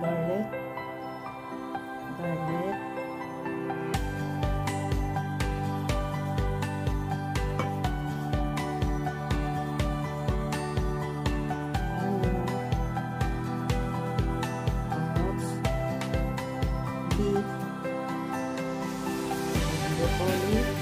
Garlic. Garlic. Onion. Carrots.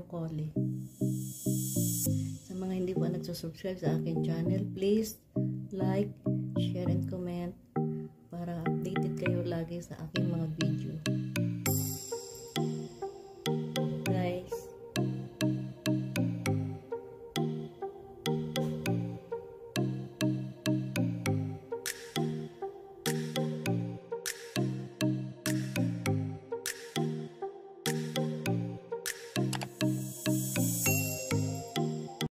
Broccoli. Sa mga hindi pa nagsusubscribe sa akin channel, please like, share, and comment para updated kayo lagi sa aking mga video.